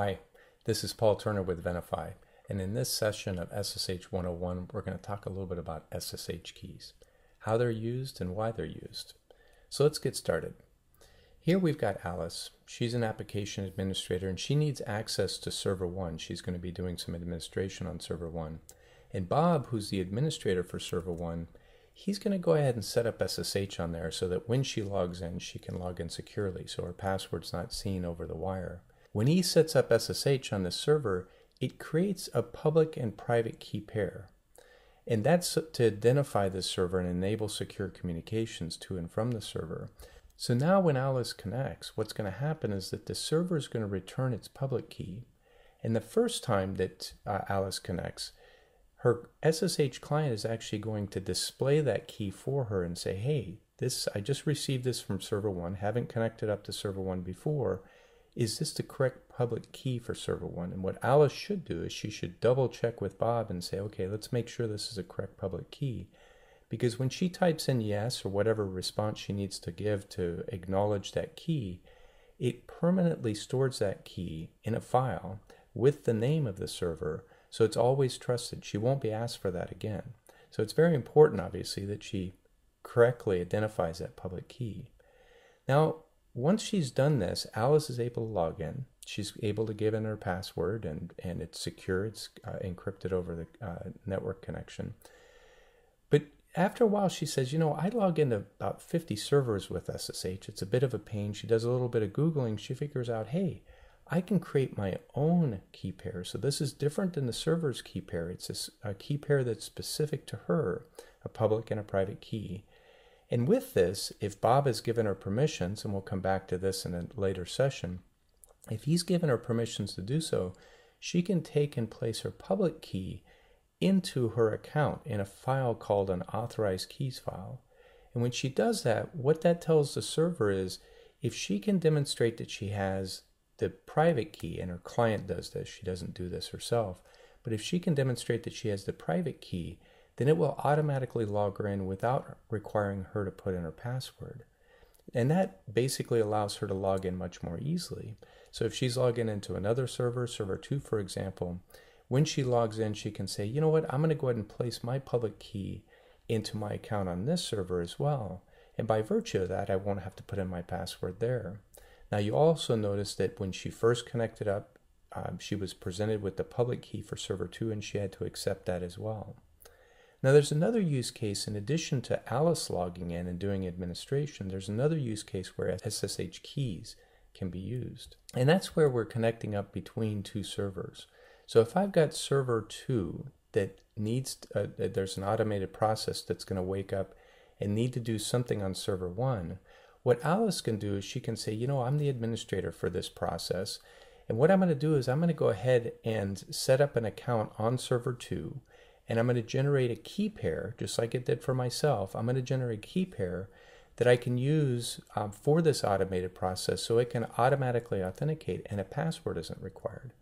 Hi, this is Paul Turner with Venafi, and in this session of SSH 101, we're going to talk a little bit about SSH keys, how they're used and why they're used. So let's get started. Here we've got Alice. She's an application administrator and she needs access to server 1. She's going to be doing some administration on server 1. And Bob, who's the administrator for server 1, he's going to go ahead and set up SSH on there so that when she logs in, she can log in securely so her password's not seen over the wire. When he sets up SSH on the server, it creates a public and private key pair. And that's to identify the server and enable secure communications to and from the server. So now when Alice connects, what's going to happen is that the server is going to return its public key. And the first time that uh, Alice connects, her SSH client is actually going to display that key for her and say, hey, this I just received this from server 1, haven't connected up to server 1 before, is this the correct public key for server one? And what Alice should do is she should double check with Bob and say, okay, let's make sure this is a correct public key. Because when she types in yes or whatever response she needs to give to acknowledge that key, it permanently stores that key in a file with the name of the server. So it's always trusted. She won't be asked for that again. So it's very important, obviously, that she correctly identifies that public key. Now, once she's done this, Alice is able to log in. She's able to give in her password, and, and it's secure. It's uh, encrypted over the uh, network connection. But after a while, she says, You know, I log into about 50 servers with SSH. It's a bit of a pain. She does a little bit of Googling. She figures out, hey, I can create my own key pair. So this is different than the server's key pair. It's a, a key pair that's specific to her, a public and a private key. And with this, if Bob has given her permissions, and we'll come back to this in a later session, if he's given her permissions to do so, she can take and place her public key into her account in a file called an authorized keys file. And when she does that, what that tells the server is if she can demonstrate that she has the private key, and her client does this, she doesn't do this herself, but if she can demonstrate that she has the private key, then it will automatically log her in without requiring her to put in her password. And that basically allows her to log in much more easily. So if she's logging into another server, server 2 for example, when she logs in, she can say, you know what, I'm going to go ahead and place my public key into my account on this server as well. And by virtue of that, I won't have to put in my password there. Now you also notice that when she first connected up, um, she was presented with the public key for server 2 and she had to accept that as well. Now, there's another use case in addition to Alice logging in and doing administration, there's another use case where SSH keys can be used. And that's where we're connecting up between two servers. So if I've got server 2 that needs, uh, there's an automated process that's going to wake up and need to do something on server 1, what Alice can do is she can say, you know, I'm the administrator for this process. And what I'm going to do is I'm going to go ahead and set up an account on server 2 and I'm going to generate a key pair, just like it did for myself. I'm going to generate a key pair that I can use um, for this automated process so it can automatically authenticate and a password isn't required.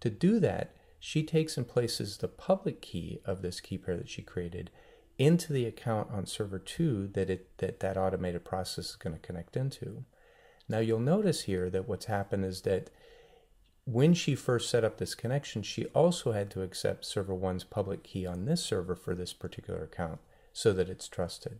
To do that, she takes and places the public key of this key pair that she created into the account on server 2 that it that, that automated process is going to connect into. Now you'll notice here that what's happened is that when she first set up this connection, she also had to accept server 1's public key on this server for this particular account so that it's trusted.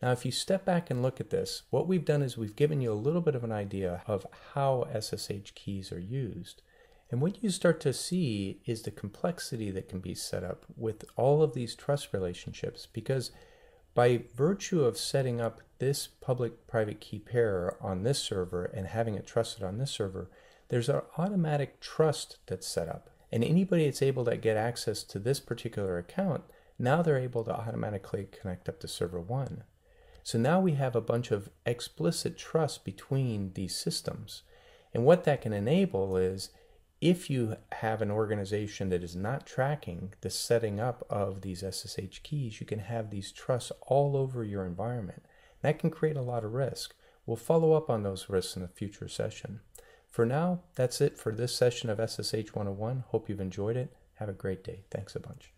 Now, if you step back and look at this, what we've done is we've given you a little bit of an idea of how SSH keys are used. And what you start to see is the complexity that can be set up with all of these trust relationships because by virtue of setting up this public private key pair on this server and having it trusted on this server, there's an automatic trust that's set up. And anybody that's able to get access to this particular account, now they're able to automatically connect up to server one. So now we have a bunch of explicit trust between these systems. And what that can enable is if you have an organization that is not tracking the setting up of these SSH keys, you can have these trusts all over your environment. That can create a lot of risk. We'll follow up on those risks in a future session. For now, that's it for this session of SSH 101. Hope you've enjoyed it. Have a great day. Thanks a bunch.